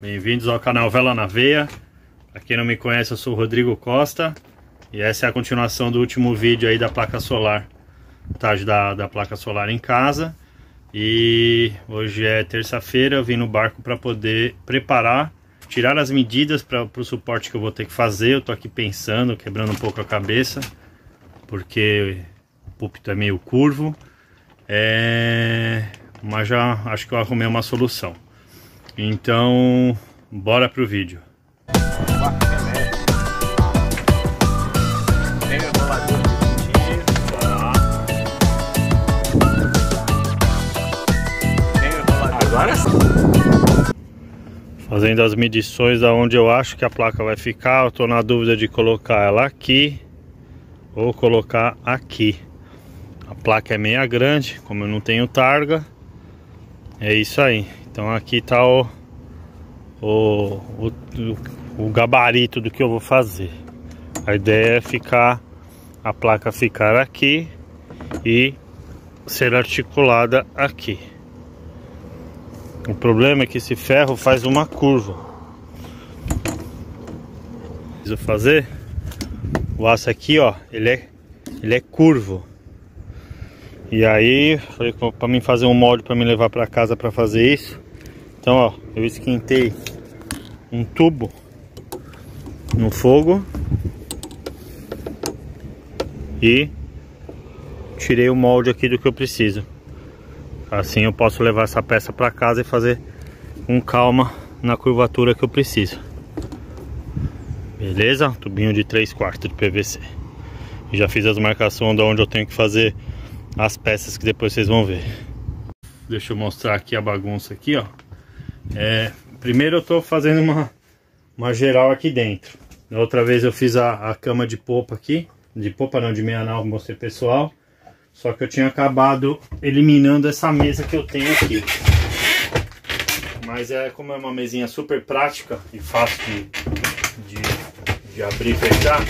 Bem-vindos ao canal Vela na Veia. Para quem não me conhece, eu sou o Rodrigo Costa e essa é a continuação do último vídeo aí da placa solar, montagem da, da placa solar em casa. E hoje é terça-feira, vim no barco para poder preparar, tirar as medidas para o suporte que eu vou ter que fazer. Eu tô aqui pensando, quebrando um pouco a cabeça, porque o púlpito é meio curvo. É... Mas já acho que eu arrumei uma solução. Então, bora pro vídeo. Agora Fazendo as medições aonde eu acho que a placa vai ficar, eu tô na dúvida de colocar ela aqui ou colocar aqui. A placa é meia grande, como eu não tenho targa, é isso aí. Então aqui tá o, o, o, o gabarito do que eu vou fazer. A ideia é ficar a placa ficar aqui e ser articulada aqui. O problema é que esse ferro faz uma curva. Preciso fazer o aço aqui, ó, ele é ele é curvo. E aí, falei para mim fazer um molde para me levar para casa para fazer isso. Então, ó, eu esquentei um tubo no fogo e tirei o molde aqui do que eu preciso. Assim eu posso levar essa peça para casa e fazer com calma na curvatura que eu preciso. Beleza? Tubinho de 3 quartos de PVC. já fiz as marcações de onde eu tenho que fazer as peças que depois vocês vão ver. Deixa eu mostrar aqui a bagunça aqui, ó. É, primeiro eu estou fazendo uma, uma geral aqui dentro. Outra vez eu fiz a, a cama de popa aqui. De popa não, de meia nau, mostrei pessoal. Só que eu tinha acabado eliminando essa mesa que eu tenho aqui. Mas é como é uma mesinha super prática e fácil de, de, de abrir e fechar,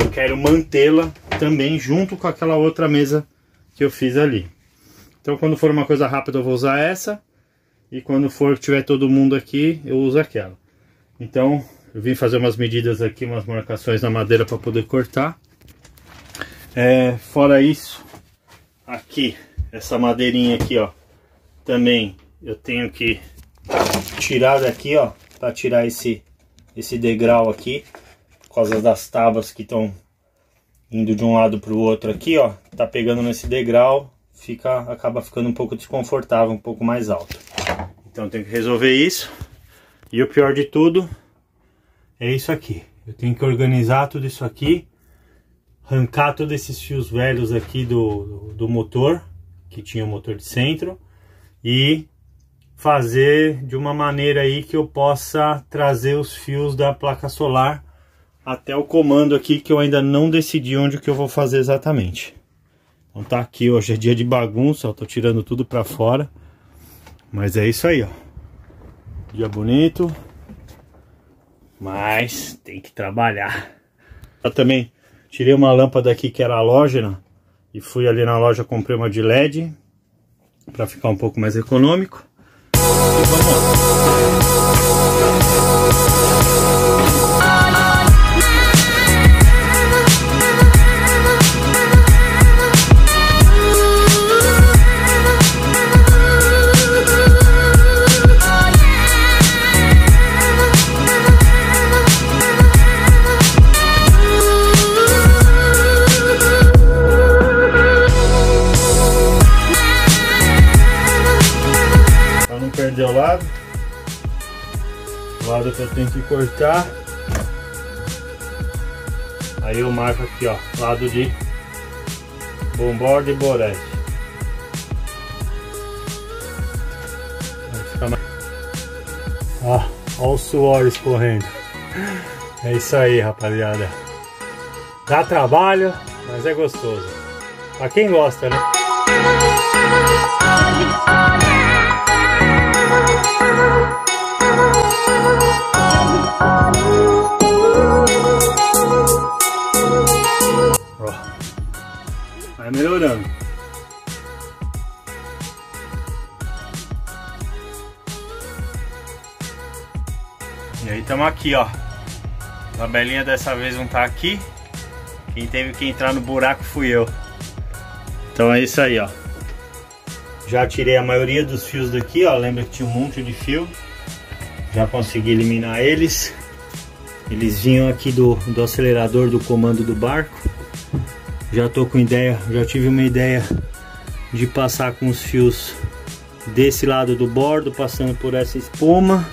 eu quero mantê-la também junto com aquela outra mesa que eu fiz ali. Então quando for uma coisa rápida eu vou usar essa. E quando for tiver todo mundo aqui, eu uso aquela. Então, eu vim fazer umas medidas aqui, umas marcações na madeira para poder cortar. É, fora isso, aqui, essa madeirinha aqui, ó, também eu tenho que tirar daqui, ó, para tirar esse, esse degrau aqui, por causa das tábuas que estão indo de um lado para o outro aqui, ó, tá pegando nesse degrau, fica, acaba ficando um pouco desconfortável, um pouco mais alto. Então tem que resolver isso. E o pior de tudo é isso aqui. Eu tenho que organizar tudo isso aqui, arrancar todos esses fios velhos aqui do, do motor, que tinha o motor de centro, e fazer de uma maneira aí que eu possa trazer os fios da placa solar até o comando aqui que eu ainda não decidi onde que eu vou fazer exatamente. Então tá aqui, hoje é dia de bagunça, eu tô tirando tudo pra fora. Mas é isso aí, ó. Dia bonito. Mas tem que trabalhar. Eu também tirei uma lâmpada aqui que era halógena. E fui ali na loja, comprei uma de LED. Pra ficar um pouco mais econômico. E vamos lá. Lado. O lado que eu tenho que cortar. Aí eu marco aqui, ó, lado de bomborda e borete. Mais... Ó, ó o suor escorrendo. É isso aí, rapaziada. Dá trabalho, mas é gostoso. Pra quem gosta, né? Vai melhorando. E aí estamos aqui, ó. A Belinha dessa vez não tá aqui. Quem teve que entrar no buraco fui eu. Então é isso aí, ó. Já tirei a maioria dos fios daqui, ó. Lembra que tinha um monte de fio. Já consegui eliminar eles. Eles vinham aqui do, do acelerador do comando do barco. Já tô com ideia, já tive uma ideia de passar com os fios desse lado do bordo, passando por essa espuma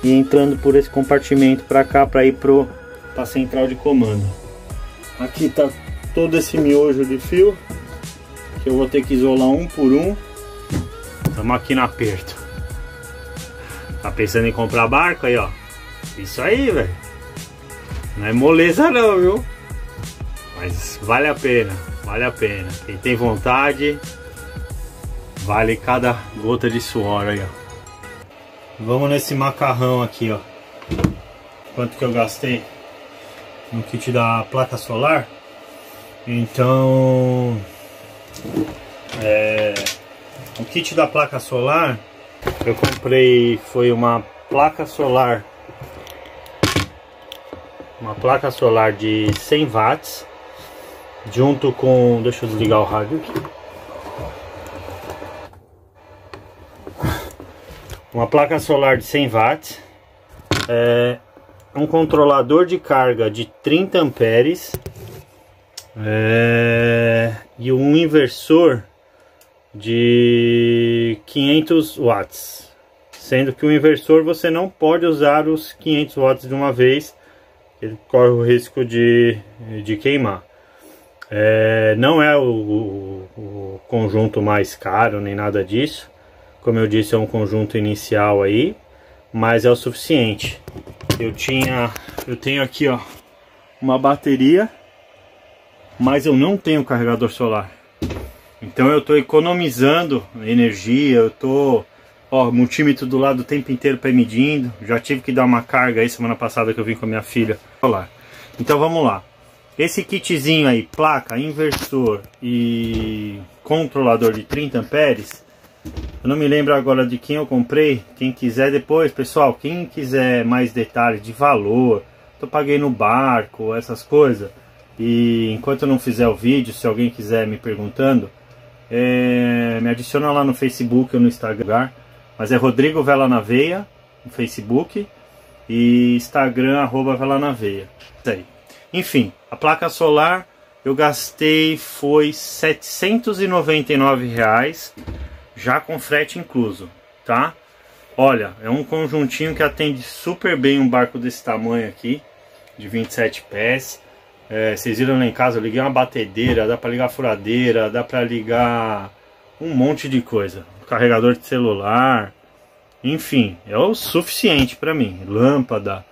e entrando por esse compartimento para cá para ir pro para central de comando. Aqui tá todo esse miojo de fio que eu vou ter que isolar um por um. Estamos aqui no aperto. Tá pensando em comprar barco aí, ó? Isso aí, velho. Não é moleza não, viu? Mas vale a pena, vale a pena. Quem tem vontade, vale cada gota de suor aí, ó. Vamos nesse macarrão aqui, ó. Quanto que eu gastei no kit da placa solar. Então, é, o kit da placa solar eu comprei foi uma placa solar uma placa solar de 100 watts junto com deixa eu desligar o rádio aqui uma placa solar de 100 watts, é, um controlador de carga de 30 amperes é, e um inversor de 500 watts. Sendo que o inversor você não pode usar os 500 watts de uma vez, ele corre o risco de, de queimar. É, não é o, o, o conjunto mais caro nem nada disso. Como eu disse, é um conjunto inicial aí, mas é o suficiente. Eu tinha, eu tenho aqui, ó, uma bateria, mas eu não tenho carregador solar. Então eu estou economizando energia, eu estou, ó, multímetro do lado o tempo inteiro para medindo. Já tive que dar uma carga aí semana passada que eu vim com a minha filha solar. Então vamos lá. Esse kitzinho aí, placa, inversor e controlador de 30 amperes, eu não me lembro agora de quem eu comprei. Quem quiser depois, pessoal, quem quiser mais detalhes de valor, eu paguei no barco, essas coisas. E enquanto eu não fizer o vídeo, se alguém quiser me perguntando, é, me adiciona lá no Facebook ou no Instagram. Mas é Rodrigo Vela na Veia, no Facebook. E Instagram, arroba Vela na Veia. Isso aí. Enfim, a placa solar eu gastei foi 799 reais já com frete incluso, tá? Olha, é um conjuntinho que atende super bem um barco desse tamanho aqui, de 27 pés. É, vocês viram lá em casa, eu liguei uma batedeira, dá para ligar furadeira, dá para ligar um monte de coisa. Carregador de celular, enfim, é o suficiente para mim. Lâmpada,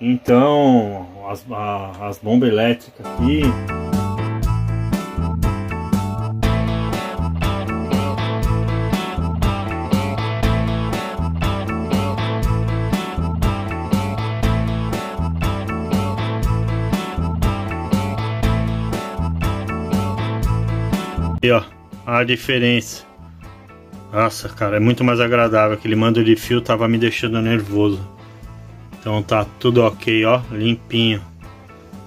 então as, a, as bombas elétricas aqui. Aqui, ó, a diferença. Nossa, cara, é muito mais agradável. Aquele mando de fio tava me deixando nervoso. Então tá tudo ok, ó, limpinho.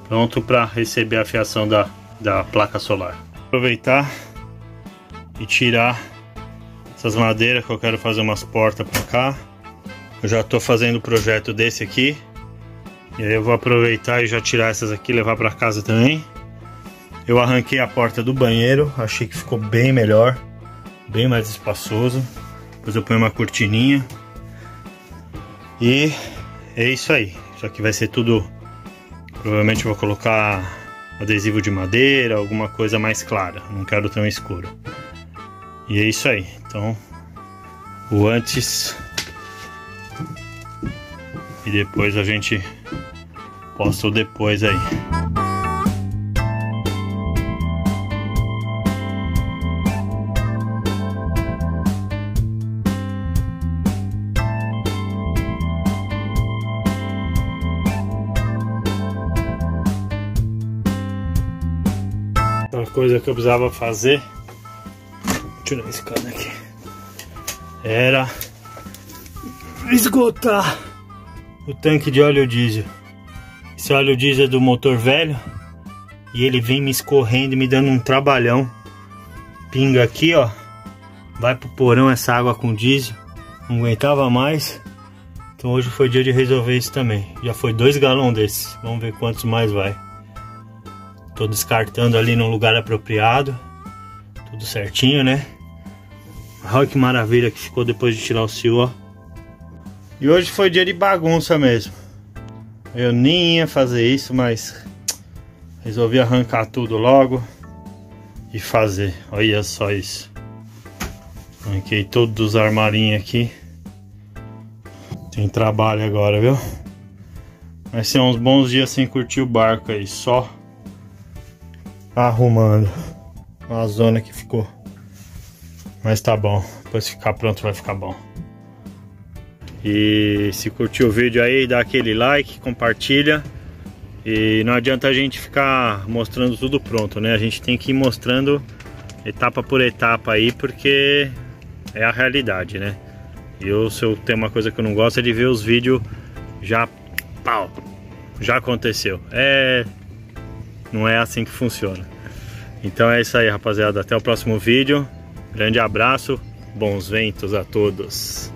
Pronto para receber a fiação da, da placa solar. Aproveitar e tirar essas madeiras que eu quero fazer umas portas para cá. Eu já tô fazendo o projeto desse aqui. E aí eu vou aproveitar e já tirar essas aqui levar para casa também. Eu arranquei a porta do banheiro, achei que ficou bem melhor, bem mais espaçoso. Depois eu ponho uma cortininha. E é isso aí. Isso aqui vai ser tudo. Provavelmente vou colocar adesivo de madeira, alguma coisa mais clara. Não quero tão escuro. E é isso aí. Então, o antes e depois a gente posta o depois aí. Coisa que eu precisava fazer tirar esse cano aqui era esgotar o tanque de óleo diesel. Esse óleo diesel é do motor velho e ele vem me escorrendo e me dando um trabalhão. Pinga aqui, ó. Vai pro porão essa água com diesel. Não aguentava mais. Então hoje foi dia de resolver isso também. Já foi dois galões desses. Vamos ver quantos mais vai. Tô descartando ali no lugar apropriado. Tudo certinho, né? Olha que maravilha que ficou depois de tirar o cio, ó. E hoje foi dia de bagunça mesmo. Eu nem ia fazer isso, mas resolvi arrancar tudo logo e fazer. Olha só isso. Arranquei todos os armarinhos aqui. Tem trabalho agora, viu? Vai ser uns bons dias sem curtir o barco aí, só arrumando a zona que ficou. Mas tá bom, depois ficar pronto vai ficar bom. E se curtiu o vídeo aí, dá aquele like, compartilha. E não adianta a gente ficar mostrando tudo pronto, né? A gente tem que ir mostrando etapa por etapa aí, porque é a realidade, né? E eu, se eu tenho uma coisa que eu não gosto é de ver os vídeos já pau, já aconteceu. É não é assim que funciona. Então é isso aí, rapaziada. Até o próximo vídeo. Grande abraço. Bons ventos a todos.